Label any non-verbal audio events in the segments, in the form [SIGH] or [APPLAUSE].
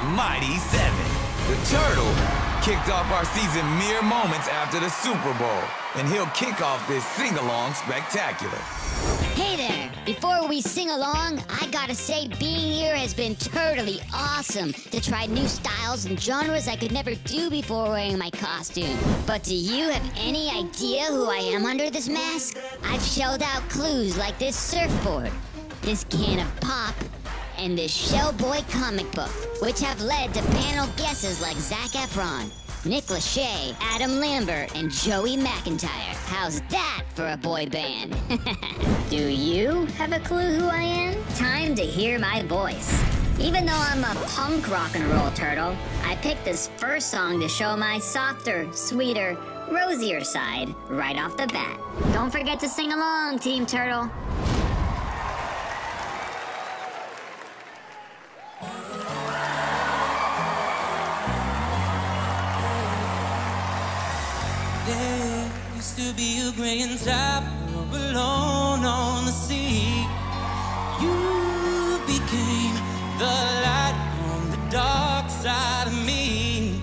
our Mighty Seven. The Turtle kicked off our season mere moments after the Super Bowl, and he'll kick off this sing-along spectacular. Hey there! Before we sing along, I gotta say being here has been totally awesome to try new styles and genres I could never do before wearing my costume. But do you have any idea who I am under this mask? I've shelled out clues like this surfboard, this can of pop, and this Shellboy comic book, which have led to panel guesses like Zac Efron, Nick Lachey, Adam Lambert, and Joey McIntyre. How's that for a boy band? [LAUGHS] Do you have a clue who I am? Time to hear my voice. Even though I'm a punk rock and roll turtle, I picked this first song to show my softer, sweeter, rosier side right off the bat. Don't forget to sing along, Team Turtle. There used to be a gray and top alone on the sea. You became the light on the dark side of me.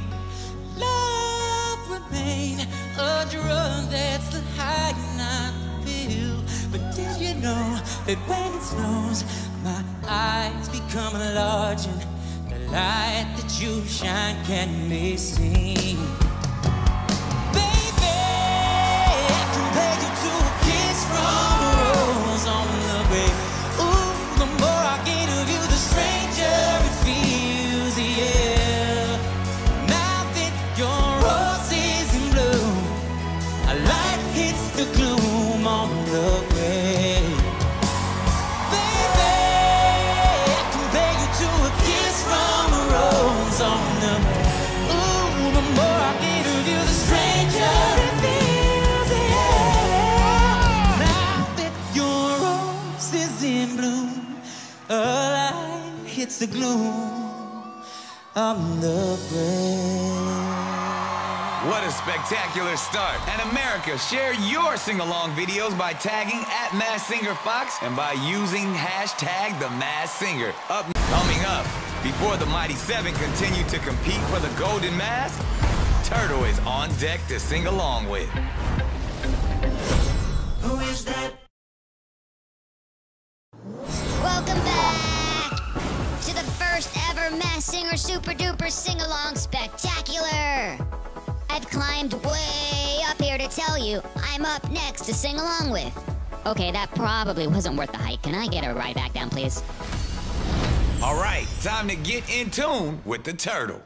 Love remained a drug that's the high not feel. But did you know that when it snows, my eyes become large the light that you shine can be seen? On the grave. What a spectacular start. And America, share your sing-along videos by tagging at Masked Singer Fox and by using hashtag the Masked Singer. Up coming up, before the Mighty Seven continue to compete for the Golden Mask, Turtle is on deck to sing along with. Singer Super Duper Sing Along Spectacular. I've climbed way up here to tell you I'm up next to sing along with. Okay, that probably wasn't worth the hike. Can I get a ride back down, please? All right, time to get in tune with the Turtle.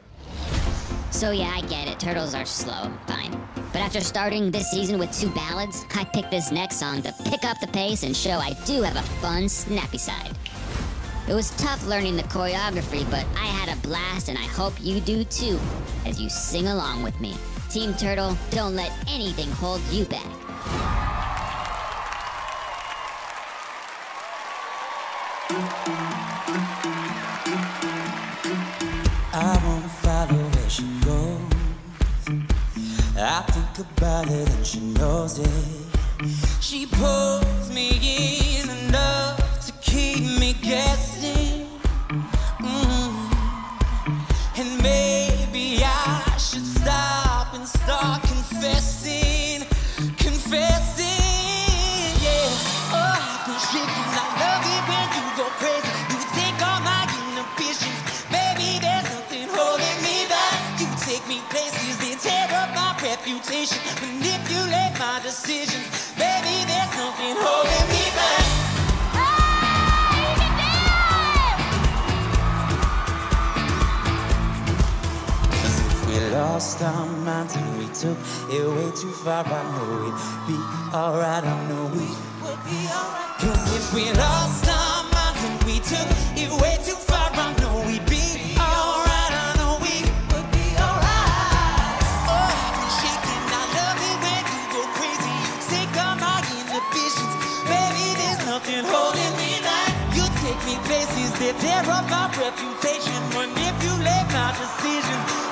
So yeah, I get it. Turtles are slow. Fine. But after starting this season with two ballads, I picked this next song to pick up the pace and show I do have a fun, snappy side. It was tough learning the choreography, but I had a blast and I hope you do too, as you sing along with me. Team Turtle, don't let anything hold you back. I wanna follow where she goes. I think about it and she knows it. She pulls me in enough to keep me guessing. And maybe I should stop and start confessing, confessing. Yeah, oh, shaking. I love it when you go crazy. You take all my inhibitions. Baby, there's nothing holding me back. You take me places that tear up my reputation, manipulate my decisions. Baby, there's nothing holding me back. Lost our minds and we took it way too far, I know we'd be alright. I know we would be alright. Cause if we lost our minds and we took it way too far, I know we'd be alright. I know we would be alright. Oh, shaking. I love it when you go crazy. You take all my inhibitions. Baby, there's nothing holding me back. You take me places that tear up my reputation, manipulate my decisions.